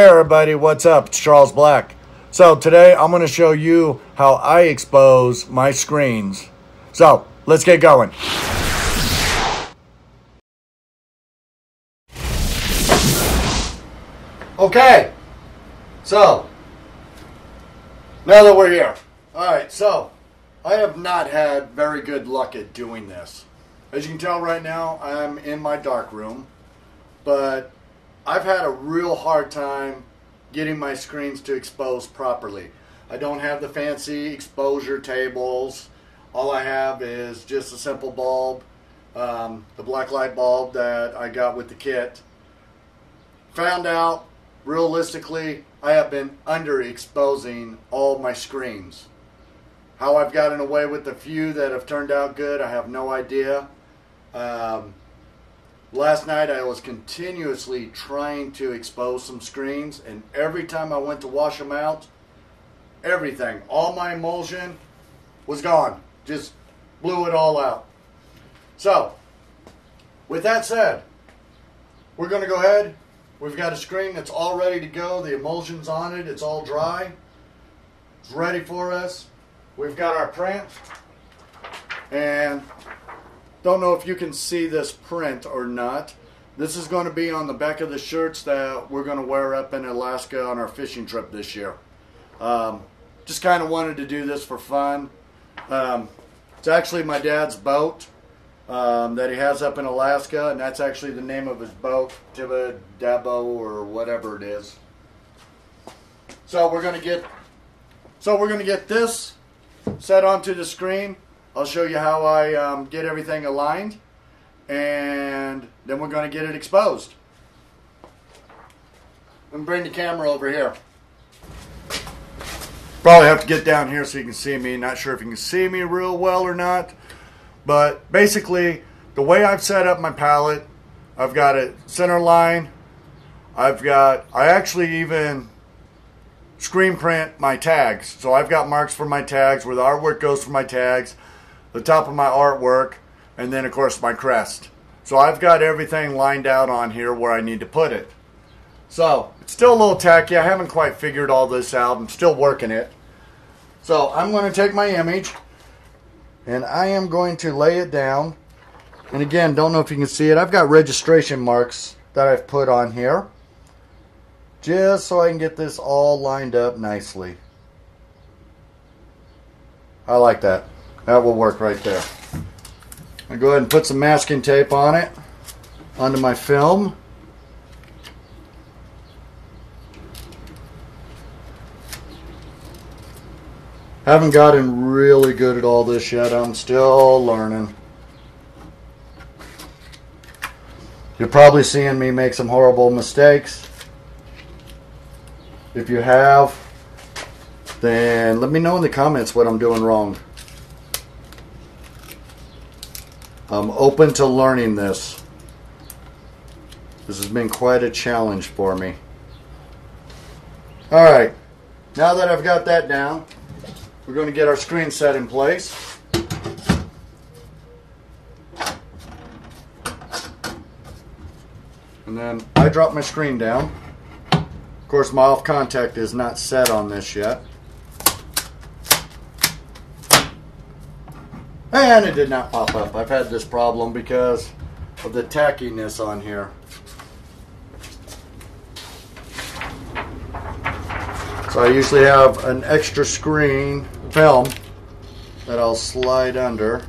Hey everybody, what's up? It's Charles Black. So today I'm going to show you how I expose my screens. So let's get going. Okay, so now that we're here. Alright, so I have not had very good luck at doing this. As you can tell right now, I'm in my dark room, but I've had a real hard time getting my screens to expose properly. I don't have the fancy exposure tables. All I have is just a simple bulb, um, the black light bulb that I got with the kit. Found out, realistically, I have been underexposing all my screens. How I've gotten away with the few that have turned out good, I have no idea. Um, last night I was continuously trying to expose some screens, and every time I went to wash them out, everything, all my emulsion was gone. Just blew it all out. So, with that said, we're going to go ahead. We've got a screen that's all ready to go. The emulsion's on it. It's all dry. It's ready for us. We've got our print. And don't know if you can see this print or not. This is going to be on the back of the shirts that we're going to wear up in Alaska on our fishing trip this year. Um, just kind of wanted to do this for fun. Um, it's actually my dad's boat um, that he has up in Alaska, and that's actually the name of his boat, Tiba Dabo or whatever it is. So we're gonna get, so we're gonna get this set onto the screen. I'll show you how I um, get everything aligned, and then we're gonna get it exposed. And bring the camera over here. Probably have to get down here so you can see me. Not sure if you can see me real well or not. But basically, the way I've set up my pallet, I've got it center line. I've got, I actually even screen print my tags. So I've got marks for my tags where the artwork goes for my tags, the top of my artwork, and then of course my crest. So I've got everything lined out on here where I need to put it. So it's still a little tacky. I haven't quite figured all this out. I'm still working it. So I'm going to take my image and I am going to lay it down. And again, don't know if you can see it. I've got registration marks that I've put on here just so I can get this all lined up nicely. I like that. That will work right there. i go ahead and put some masking tape on it, onto my film. Haven't gotten really good at all this yet. I'm still learning. You're probably seeing me make some horrible mistakes. If you have, then let me know in the comments what I'm doing wrong. I'm open to learning this. This has been quite a challenge for me. Alright, now that I've got that down, we're going to get our screen set in place. And then I drop my screen down. Of course, my off contact is not set on this yet. And it did not pop up. I've had this problem because of the tackiness on here. So I usually have an extra screen film that I'll slide under.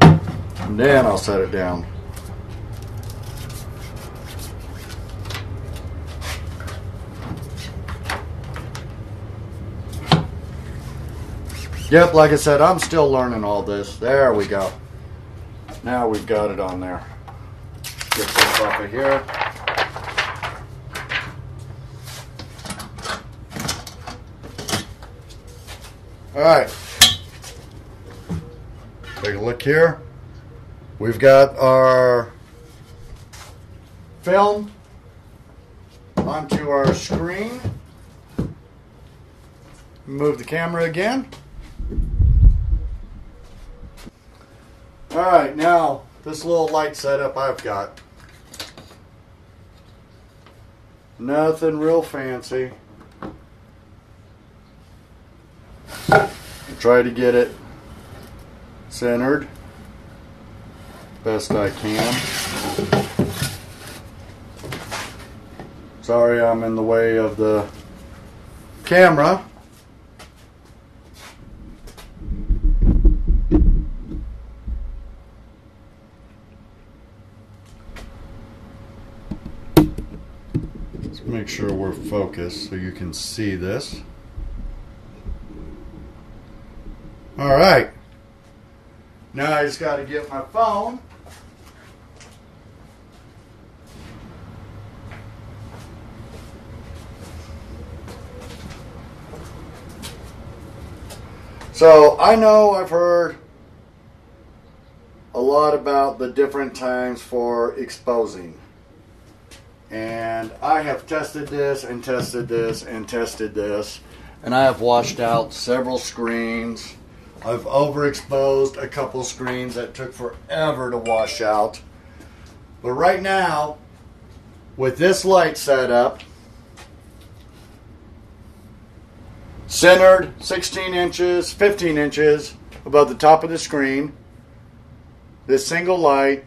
And then I'll set it down. Yep, like I said, I'm still learning all this. There we go. Now we've got it on there. Get this off of here. All right. Take a look here. We've got our film onto our screen. Move the camera again. All right, now this little light setup I've got. Nothing real fancy. Try to get it centered best I can. Sorry I'm in the way of the camera. Let's make sure we're focused so you can see this. All right. Now I just got to get my phone. So I know I've heard a lot about the different times for exposing. And I have tested this and tested this and tested this. And I have washed out several screens. I've overexposed a couple screens that took forever to wash out. But right now, with this light set up, centered 16 inches, 15 inches above the top of the screen, this single light,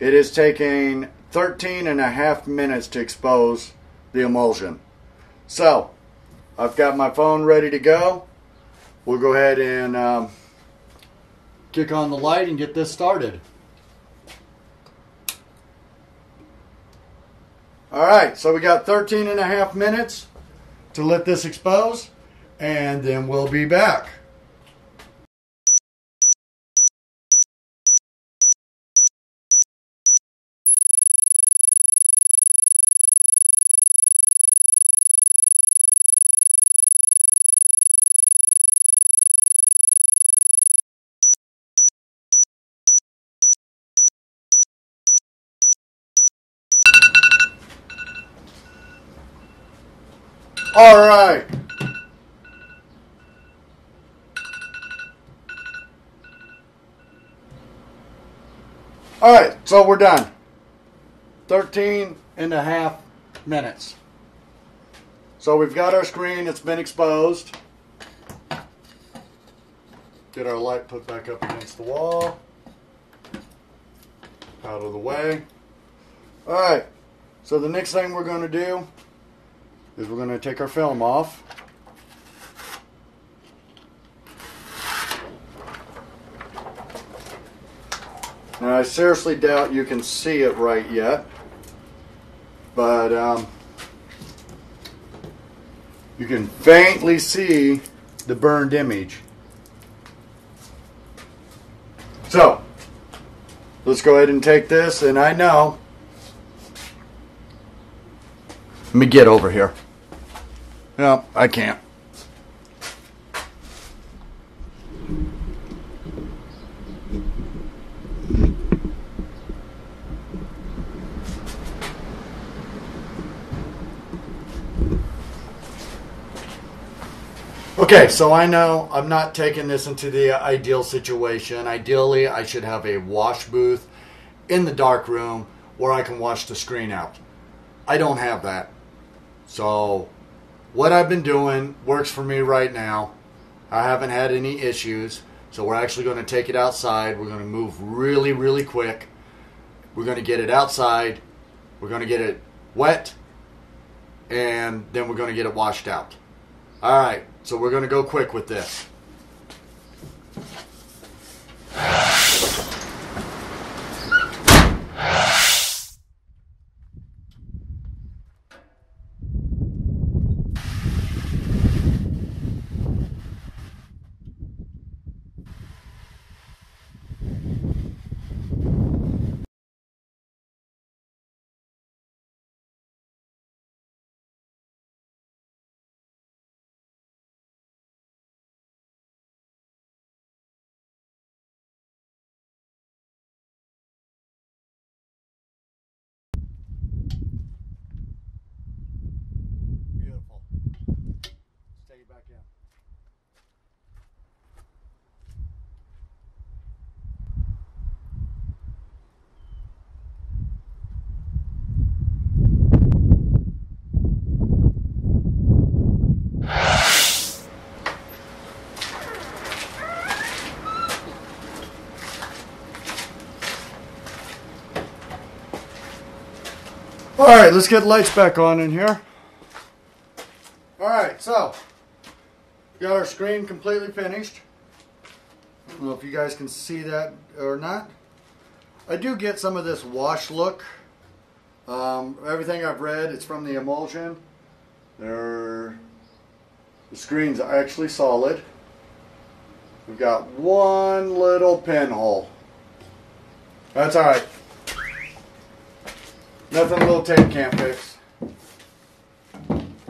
it is taking 13 and a half minutes to expose the emulsion. So, I've got my phone ready to go. We'll go ahead and um, kick on the light and get this started. All right, so we got 13 and a half minutes to let this expose, and then we'll be back. All right. All right, so we're done. 13 and a half minutes. So we've got our screen, it's been exposed. Get our light put back up against the wall. Out of the way. All right, so the next thing we're to do is we're going to take our film off. Now I seriously doubt you can see it right yet, but um, you can faintly see the burned image. So, let's go ahead and take this, and I know. Let me get over here. No, I can't. Okay, so I know I'm not taking this into the uh, ideal situation. Ideally, I should have a wash booth in the dark room where I can wash the screen out. I don't have that. So, what I've been doing works for me right now. I haven't had any issues. So, we're actually going to take it outside. We're going to move really, really quick. We're going to get it outside. We're going to get it wet. And then we're going to get it washed out. All right. So, we're going to go quick with this. All right, let's get lights back on in here. All right, so got our screen completely finished. I don't know if you guys can see that or not. I do get some of this wash look. Um, everything I've read, it's from the emulsion. They're, the screen's actually solid. We've got one little pinhole. That's alright. Nothing a little tape can't fix.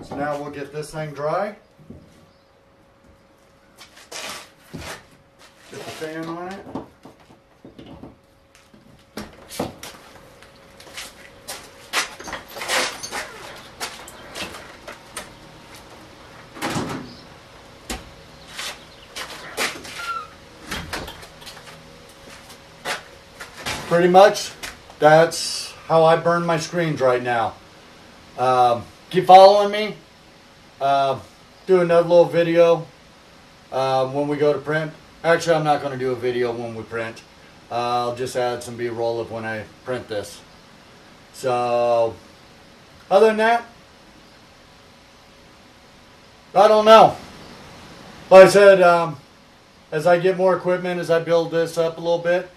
So now we'll get this thing dry. Get the fan on it. Pretty much, that's how I burn my screens right now. Um, keep following me. Uh, do another little video uh, when we go to print. Actually, I'm not going to do a video when we print. I'll just add some B-roll of when I print this. So, other than that, I don't know. Like I said, um, as I get more equipment, as I build this up a little bit,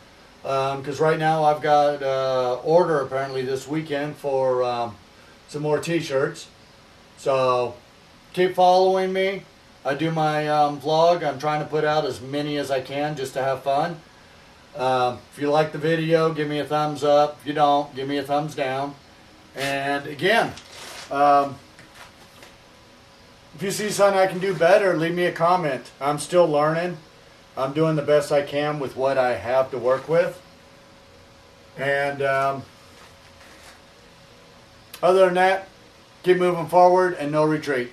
because um, right now I've got uh, order apparently this weekend for um, some more t-shirts. So keep following me. I do my um, vlog. I'm trying to put out as many as I can just to have fun. Um, if you like the video, give me a thumbs up. If you don't, give me a thumbs down. And again, um, if you see something I can do better, leave me a comment. I'm still learning. I'm doing the best I can with what I have to work with. And um, other than that, keep moving forward and no retreat.